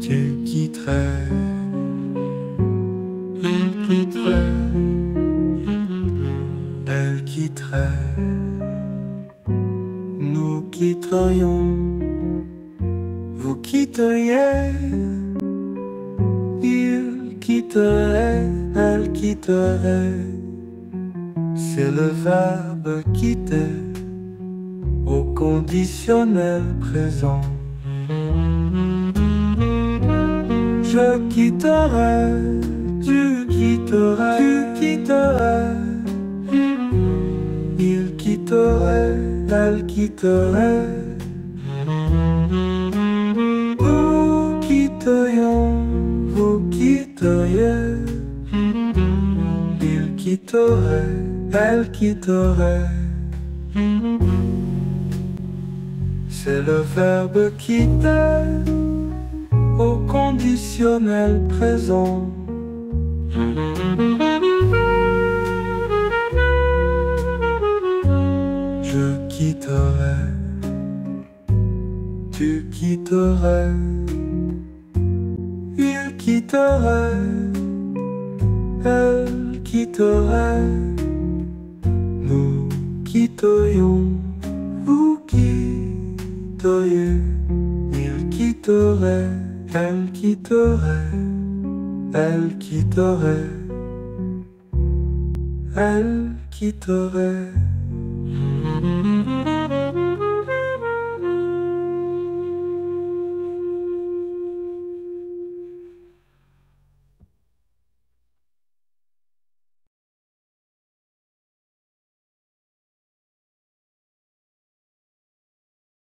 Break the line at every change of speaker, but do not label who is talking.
Tu quitterais, il quitterait, elle quitterait, nous quitterions, vous quitteriez, il quitterait, elle quitterait. C'est le verbe quitter conditionnel présent. Je quitterai, tu quitterais, tu quitterais. Il quitterait, elle quitterait. Nous quitterions, vous quitteriez. Il quitterait, elle quitterait. C'est le verbe quitter au conditionnel présent. Je quitterai, tu quitterais, il quitterait, elle quitterait, nous quitterions, quitteriez, il quitterait, elle quitterait, elle quitterait, elle quitterait.